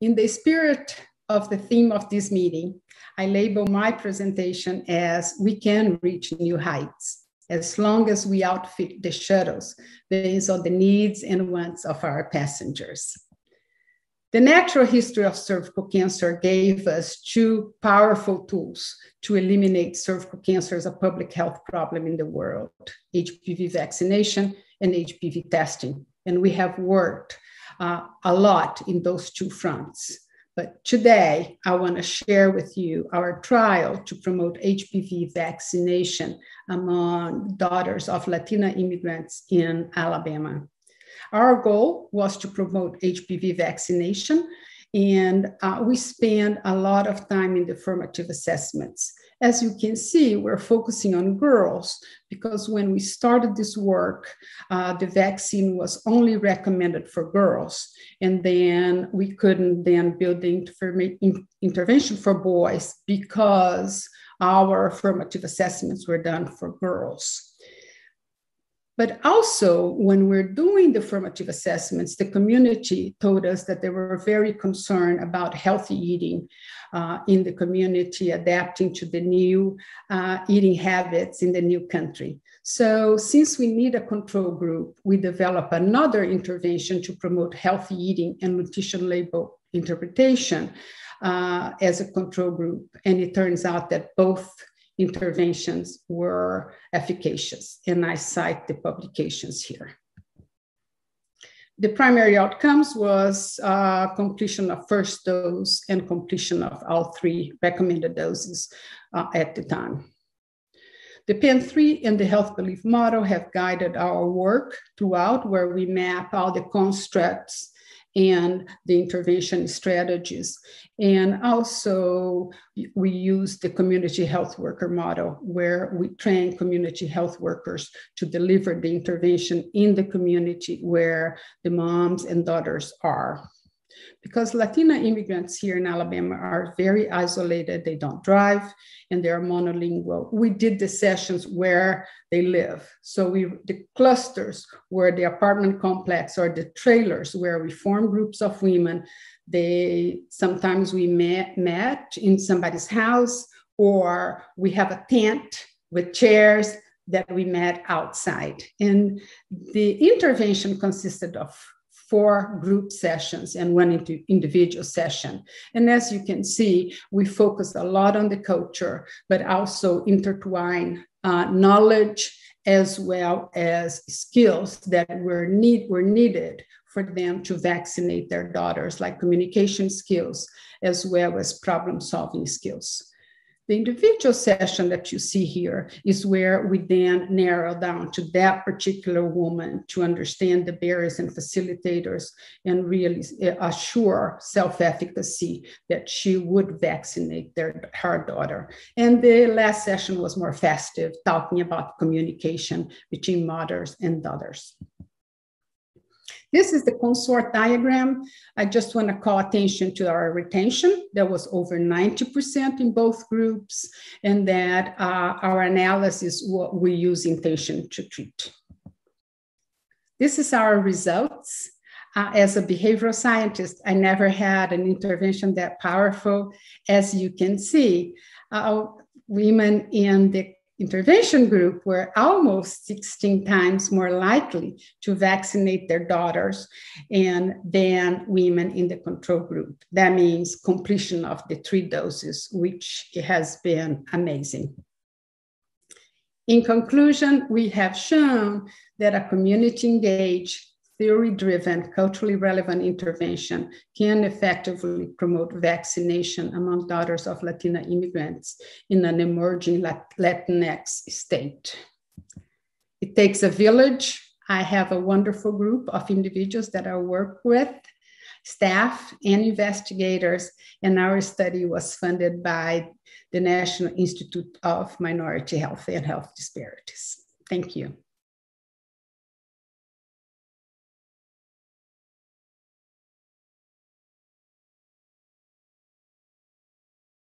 In the spirit of the theme of this meeting, I label my presentation as We Can Reach New Heights, as long as we outfit the shuttles based on the needs and wants of our passengers. The natural history of cervical cancer gave us two powerful tools to eliminate cervical cancer as a public health problem in the world HPV vaccination and HPV testing. And we have worked uh, a lot in those two fronts. But today, I want to share with you our trial to promote HPV vaccination among daughters of Latina immigrants in Alabama. Our goal was to promote HPV vaccination, and uh, we spent a lot of time in the formative assessments. As you can see, we're focusing on girls because when we started this work, uh, the vaccine was only recommended for girls. And then we couldn't then build the inter- intervention for boys because our formative assessments were done for girls. But also, when we're doing the formative assessments, the community told us that they were very concerned about healthy eating uh, in the community, adapting to the new uh, eating habits in the new country. So, since we need a control group, we develop another intervention to promote healthy eating and nutrition label interpretation uh, as a control group. And it turns out that both interventions were efficacious, and I cite the publications here. The primary outcomes was uh, completion of first dose and completion of all three recommended doses uh, at the time. The PEN3 and the health belief model have guided our work throughout, where we map all the constructs and the intervention strategies. And also, we use the community health worker model, where we train community health workers to deliver the intervention in the community where the moms and daughters are because Latina immigrants here in Alabama are very isolated. They don't drive and they're monolingual. We did the sessions where they live. So we the clusters were the apartment complex or the trailers where we form groups of women. They sometimes we met, met in somebody's house or we have a tent with chairs that we met outside. And the intervention consisted of four group sessions and one individual session. And as you can see, we focus a lot on the culture, but also intertwine uh, knowledge as well as skills that were, need, were needed for them to vaccinate their daughters, like communication skills as well as problem solving skills. The individual session that you see here is where we then narrow down to that particular woman to understand the barriers and facilitators and really uh, assure self efficacy that she would vaccinate their, her daughter. And the last session was more festive, talking about communication between mothers and daughters. This is the consort diagram. I just want to call attention to our retention. That was over 90% in both groups, and that uh, our analysis, what we use intention to treat. This is our results. Uh, as a behavioral scientist, I never had an intervention that powerful. As you can see, uh, women in the intervention group were almost 16 times more likely to vaccinate their daughters and than women in the control group. That means completion of the three doses, which has been amazing. In conclusion, we have shown that a community engaged theory driven, culturally relevant intervention can effectively promote vaccination among daughters of Latina immigrants in an emerging Latinx state. It takes a village. I have a wonderful group of individuals that I work with, staff and investigators, and our study was funded by the National Institute of Minority Health and Health Disparities. Thank you.